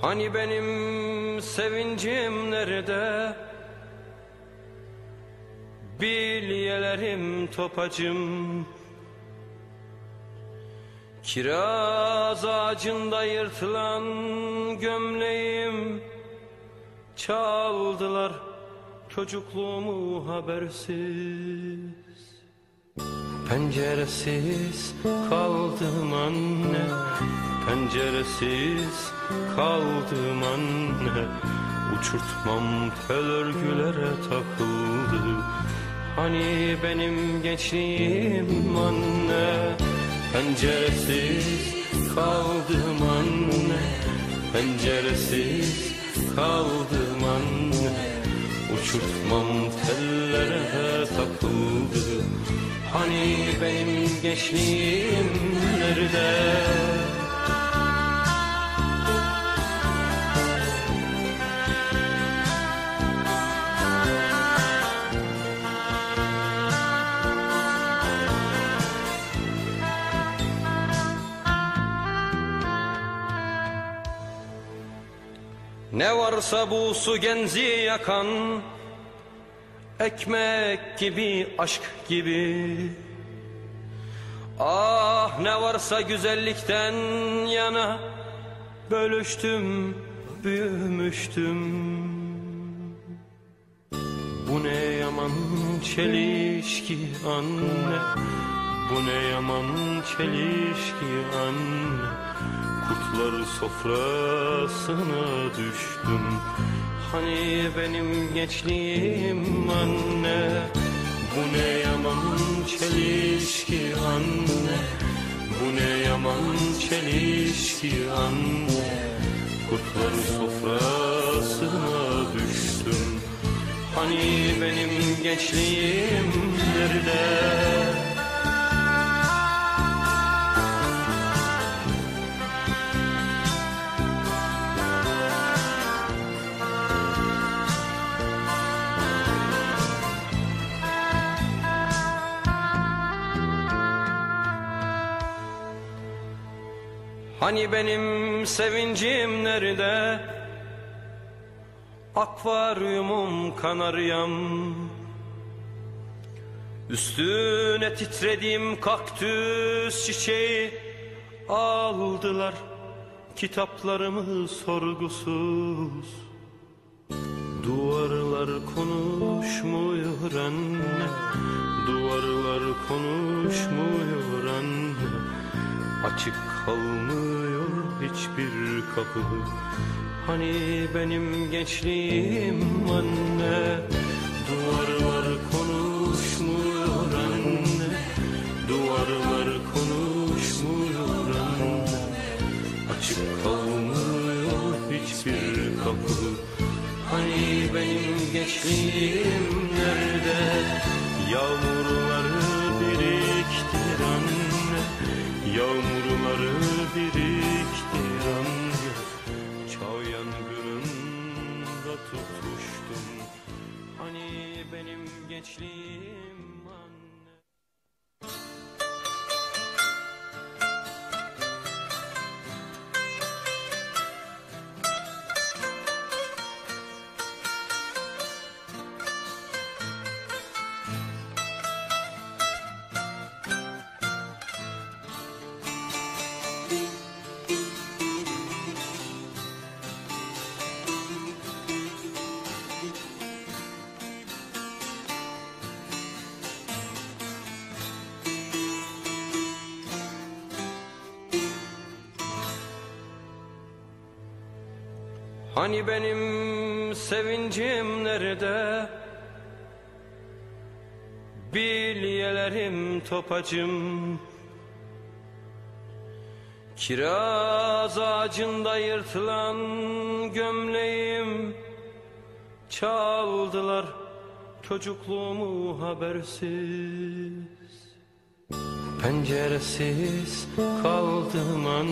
Hani benim sevincim nerede? Bilyelerim topacım. Kiraz ağacında yırtılan gömleğim. Çaldılar çocukluğumu habersiz. Penceresiz kaldım anne Penceresiz kaldım anne. Uçurtmam tel örgülere takıldı. Hani benim gençliğim anne? Penceresiz kaldım anne. Penceresiz kaldım anne. Uçurtmam tellere takıldı. Hani benim gençliğim nerede? Ne varsa bu su genzi yakan Ekmek gibi, aşk gibi. Ah ne varsa güzellikten yana Bölüştüm, büyümüştüm. Bu ne yaman çelişki anne Bu ne yaman çelişki anne. Kurtlar sofrasına düştüm. Hani benim gençliğim anne? Bu ne yaman çelişki anne? Bu ne yaman çelişki anne? Kurtlar sofrasına düştüm. Hani benim gençliğim nerede? Hani benim sevincim nerede? Akvaryumum kanaryam. Üstüne titrediğim kaktüs çiçeği. Aldılar kitaplarımı sorgusuz. Duvarlar konuşmuyor anne Duvarlar konuşmuyor anne Açık kalmıyor hiçbir kapı. Hani benim gençliğim anne? Duvarlar konuşmuyor anne. Duvarlar konuşmuyor anne. Açık kalmıyor hiçbir kapı. Hani benim gençliğim nerede? Yağmurları gençliğim Hani benim sevincim nerede? Bilyelerim topacım. Kiraz ağacında yırtılan gömleğim. Çaldılar çocukluğumu habersiz. Penceresiz kaldım anne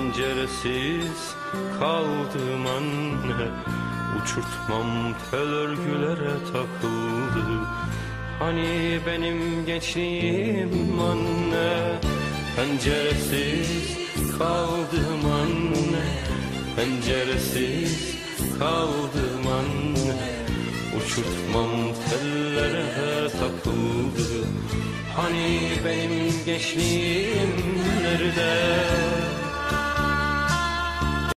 Penceresiz kaldım anne. Uçurtmam tel örgülere takıldı. Hani benim gençliğim anne? Penceresiz kaldım anne. Penceresiz kaldım anne. Uçurtmam tellere takıldı. Hani benim gençliğim nerede